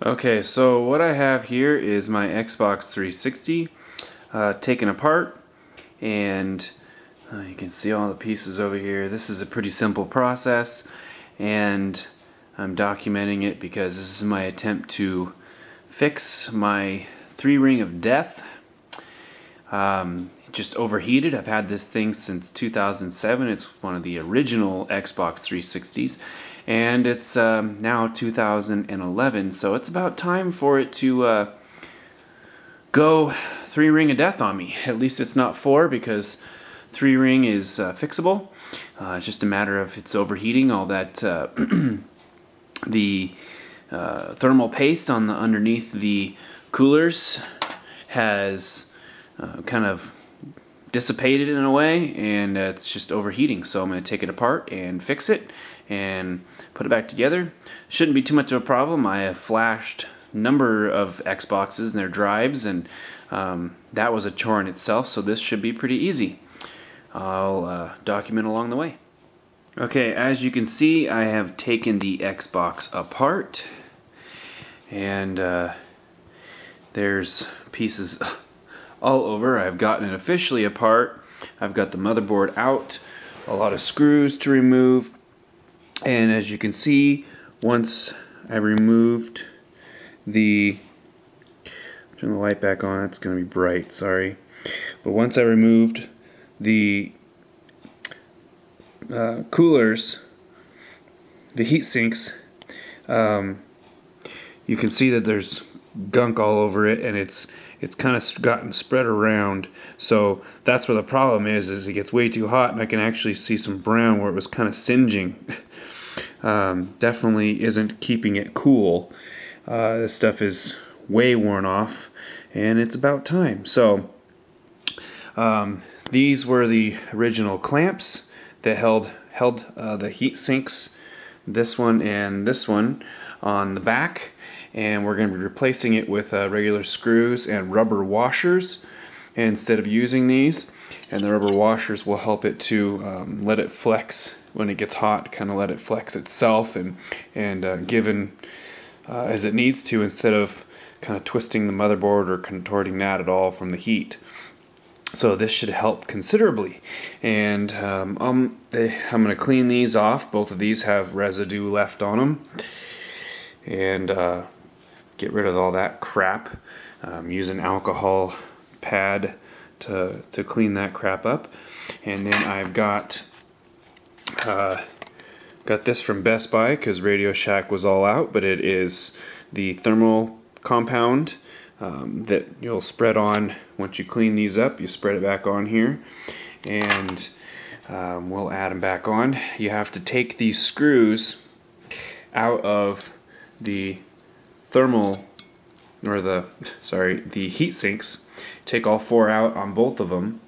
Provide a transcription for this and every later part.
Okay, so what I have here is my Xbox 360 uh, taken apart and uh, you can see all the pieces over here. This is a pretty simple process and I'm documenting it because this is my attempt to fix my three ring of death. Um, just overheated. I've had this thing since 2007. It's one of the original Xbox 360s and it's um, now 2011 so it's about time for it to uh, go three ring of death on me. At least it's not four because three ring is uh, fixable. Uh, it's just a matter of it's overheating all that uh, the uh, thermal paste on the underneath the coolers has uh, kind of dissipated in a way and it's just overheating so I'm going to take it apart and fix it and put it back together. Shouldn't be too much of a problem. I have flashed number of Xboxes and their drives and um, that was a chore in itself so this should be pretty easy. I'll uh, document along the way. Okay, as you can see I have taken the Xbox apart and uh, there's pieces all over. I've gotten it officially apart. I've got the motherboard out, a lot of screws to remove, and as you can see once I removed the turn the light back on it's gonna be bright sorry but once I removed the uh, coolers the heat sinks um, you can see that there's gunk all over it and it's it's kind of gotten spread around so that's where the problem is is it gets way too hot and I can actually see some brown where it was kind of singeing um, definitely isn't keeping it cool. Uh, this stuff is way worn off and it's about time. So um, these were the original clamps that held held uh, the heat sinks, this one and this one on the back and we're going to be replacing it with uh, regular screws and rubber washers instead of using these. And the rubber washers will help it to um, let it flex when it gets hot kind of let it flex itself and and uh, given uh, as it needs to instead of kind of twisting the motherboard or contorting that at all from the heat. So this should help considerably. And um, I'm, I'm going to clean these off. Both of these have residue left on them and uh, get rid of all that crap um, use an alcohol pad to, to clean that crap up and then I've got uh, got this from Best Buy because Radio Shack was all out, but it is the thermal compound um, that you'll spread on once you clean these up. You spread it back on here, and um, we'll add them back on. You have to take these screws out of the thermal or the sorry the heat sinks take all four out on both of them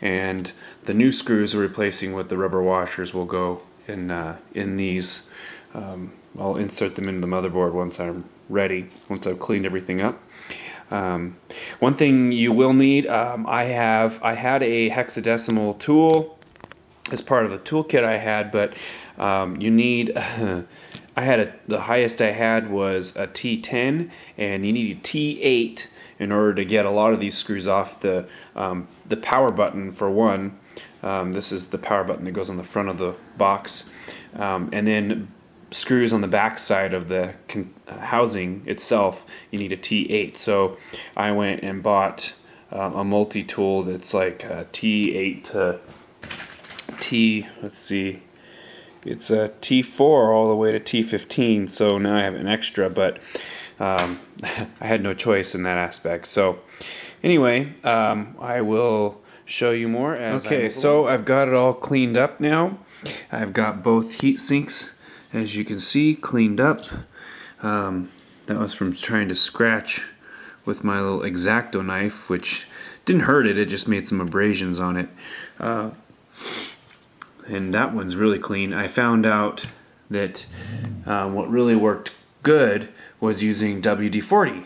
and the new screws are replacing with the rubber washers will go in uh, in these. Um, I'll insert them into the motherboard once I'm ready once I've cleaned everything up. Um, one thing you will need um, I have I had a hexadecimal tool as part of the toolkit I had but um, you need I had a, the highest I had was a T10 and you need a T8 in order to get a lot of these screws off the um, the power button for one. Um, this is the power button that goes on the front of the box. Um, and then screws on the back side of the uh, housing itself you need a T8 so I went and bought um, a multi-tool that's like a T8 to T let's see it's a T4 all the way to T15 so now I have an extra but um, I had no choice in that aspect. So anyway um, I will show you more okay so I've got it all cleaned up now. I've got both heat sinks as you can see cleaned up. Um, that was from trying to scratch with my little X-Acto knife which didn't hurt it it just made some abrasions on it. Uh, and that one's really clean. I found out that um, what really worked good was using WD-40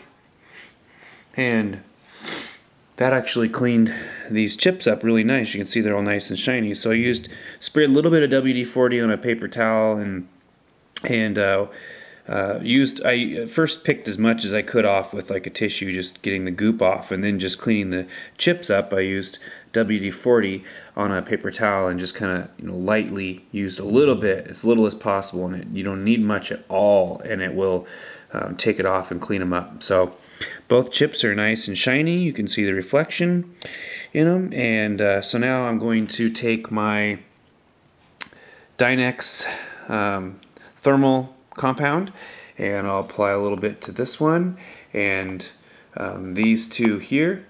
and that actually cleaned these chips up really nice. You can see they're all nice and shiny. So I used sprayed a little bit of WD-40 on a paper towel and and uh, uh, used I first picked as much as I could off with like a tissue, just getting the goop off, and then just cleaning the chips up. I used WD-40 on a paper towel and just kind of you know lightly used a little bit, as little as possible, and it, you don't need much at all, and it will um, take it off and clean them up. So both chips are nice and shiny. You can see the reflection in them, and uh, so now I'm going to take my Dynex um, thermal compound and I'll apply a little bit to this one and um, these two here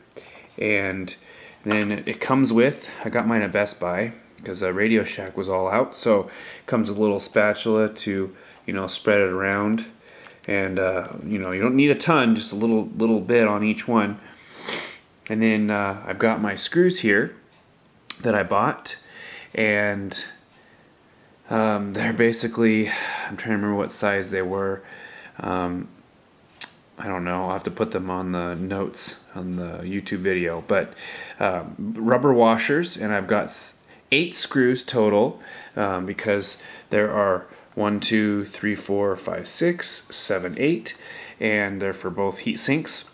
and then it comes with I got mine at Best Buy because uh, Radio Shack was all out so it comes with a little spatula to you know spread it around and uh, you know you don't need a ton just a little little bit on each one and then uh, I've got my screws here that I bought and um, they're basically, I'm trying to remember what size they were. Um, I don't know. I'll have to put them on the notes on the YouTube video. But um, rubber washers, and I've got eight screws total um, because there are one, two, three, four, five, six, seven, eight, and they're for both heat sinks.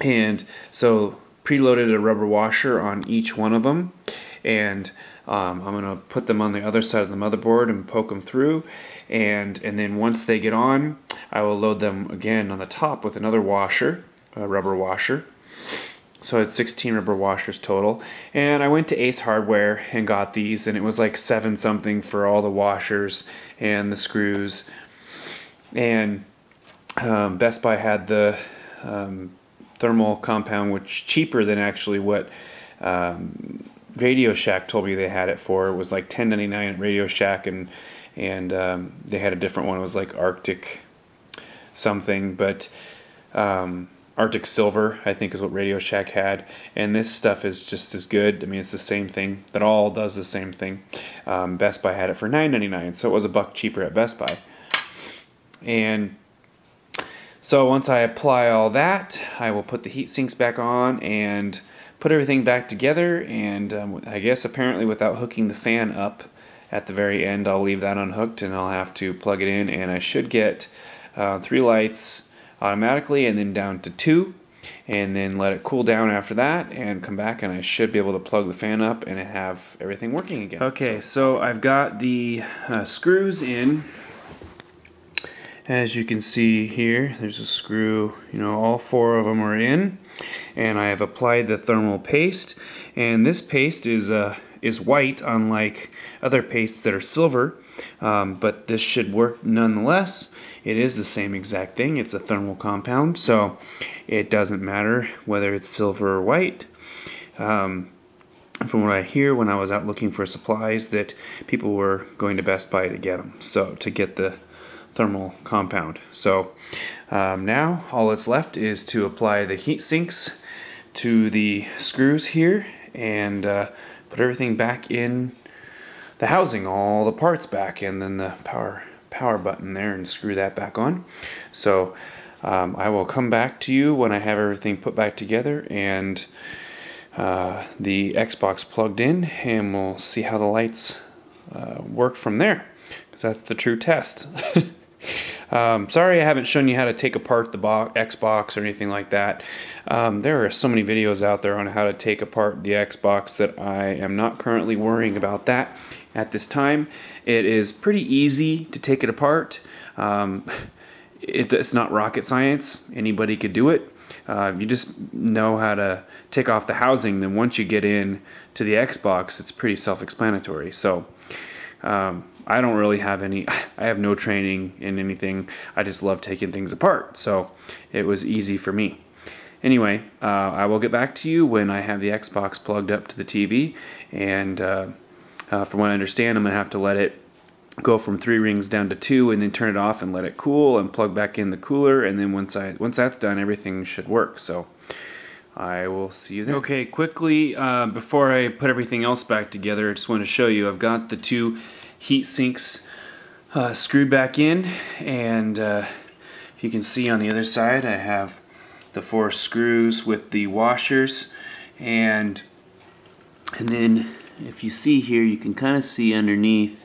And so preloaded a rubber washer on each one of them, and um, I'm going to put them on the other side of the motherboard and poke them through and and then once they get on I will load them again on the top with another washer a rubber washer so it's 16 rubber washers total and I went to Ace Hardware and got these and it was like seven something for all the washers and the screws and um, Best Buy had the um, thermal compound which cheaper than actually what um, Radio Shack told me they had it for. It was like 10.99 at Radio Shack, and and um, they had a different one. It was like Arctic something, but um, Arctic Silver, I think, is what Radio Shack had. And this stuff is just as good. I mean, it's the same thing. That all does the same thing. Um, Best Buy had it for 9.99, so it was a buck cheaper at Best Buy. And so once I apply all that, I will put the heat sinks back on and put everything back together and um, I guess apparently without hooking the fan up at the very end I'll leave that unhooked and I'll have to plug it in and I should get uh, three lights automatically and then down to two and then let it cool down after that and come back and I should be able to plug the fan up and have everything working again. Okay so I've got the uh, screws in as you can see here there's a screw you know all four of them are in and I have applied the thermal paste and this paste is uh, is white unlike other pastes that are silver um, but this should work nonetheless. It is the same exact thing. It's a thermal compound so it doesn't matter whether it's silver or white. Um, from what I hear when I was out looking for supplies that people were going to Best Buy to get them so to get the thermal compound. So um, now all that's left is to apply the heat sinks to the screws here and uh, put everything back in the housing, all the parts back, and then the power power button there and screw that back on. So um, I will come back to you when I have everything put back together and uh, the Xbox plugged in and we'll see how the lights uh, work from there because that's the true test. Um, sorry I haven't shown you how to take apart the Xbox or anything like that. Um, there are so many videos out there on how to take apart the Xbox that I am not currently worrying about that at this time. It is pretty easy to take it apart. Um, it, it's not rocket science. Anybody could do it. Uh, you just know how to take off the housing, then once you get in to the Xbox, it's pretty self-explanatory. So um, I don't really have any, I have no training in anything. I just love taking things apart. So it was easy for me. Anyway, uh, I will get back to you when I have the Xbox plugged up to the TV. And uh, uh, from what I understand, I'm going to have to let it go from three rings down to two and then turn it off and let it cool and plug back in the cooler. And then once I once that's done, everything should work. So I will see you there. Okay, quickly, uh, before I put everything else back together, I just want to show you, I've got the two heat sinks uh, screwed back in and uh, if you can see on the other side I have the four screws with the washers and and then if you see here you can kind of see underneath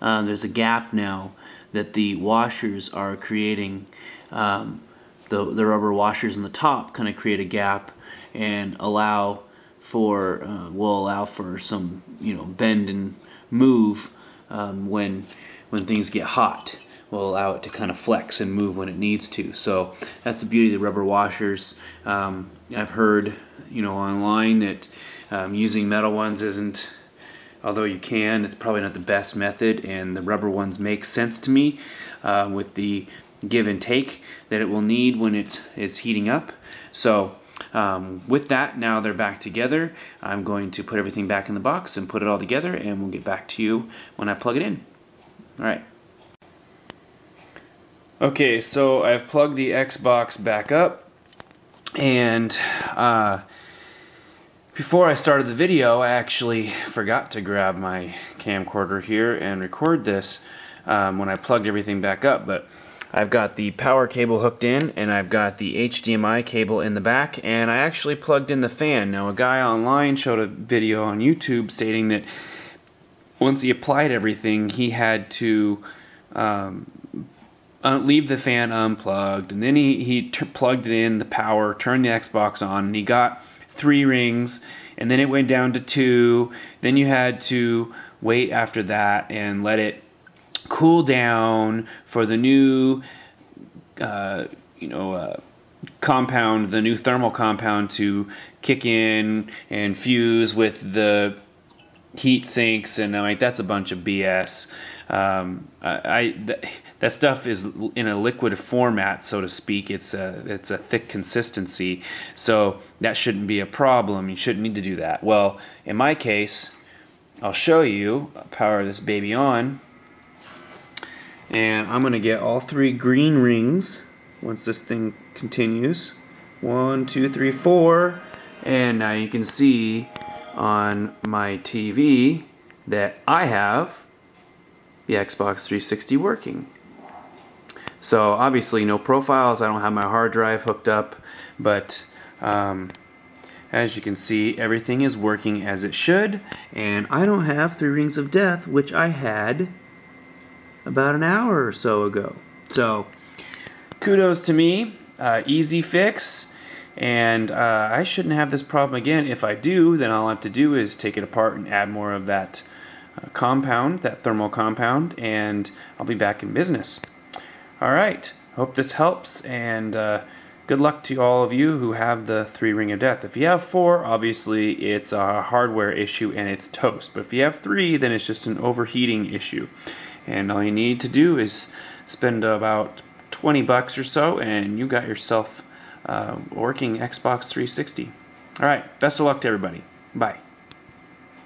uh, there's a gap now that the washers are creating um, the, the rubber washers in the top kind of create a gap and allow for uh, will allow for some you know bend and move um, when when things get hot. Will allow it to kind of flex and move when it needs to. So that's the beauty of the rubber washers. Um, I've heard you know online that um, using metal ones isn't although you can it's probably not the best method and the rubber ones make sense to me uh, with the give and take that it will need when it is heating up so um, with that, now they're back together. I'm going to put everything back in the box and put it all together and we'll get back to you when I plug it in. Alright. Okay, so I've plugged the Xbox back up and uh, before I started the video, I actually forgot to grab my camcorder here and record this um, when I plugged everything back up, but I've got the power cable hooked in and I've got the HDMI cable in the back and I actually plugged in the fan. Now a guy online showed a video on YouTube stating that once he applied everything he had to um, leave the fan unplugged and then he, he plugged it in the power, turned the Xbox on and he got three rings and then it went down to two. Then you had to wait after that and let it cool down for the new, uh, you know, uh, compound, the new thermal compound to kick in and fuse with the heat sinks, and I'm like, that's a bunch of BS. Um, I, th- that stuff is in a liquid format, so to speak. It's a it's a thick consistency, so that shouldn't be a problem. You shouldn't need to do that. Well, in my case, I'll show you. power this baby on and I'm gonna get all three green rings once this thing continues one two three four and now you can see on my TV that I have the Xbox 360 working so obviously no profiles I don't have my hard drive hooked up but um, as you can see everything is working as it should and I don't have three rings of death which I had about an hour or so ago. So, kudos to me. Uh, easy fix. And uh, I shouldn't have this problem again. If I do, then all I have to do is take it apart and add more of that uh, compound, that thermal compound, and I'll be back in business. All right. Hope this helps, and uh, good luck to all of you who have the three ring of death. If you have four, obviously it's a hardware issue and it's toast. But if you have three, then it's just an overheating issue and all you need to do is spend about 20 bucks or so and you got yourself uh, working Xbox 360 all right best of luck to everybody. Bye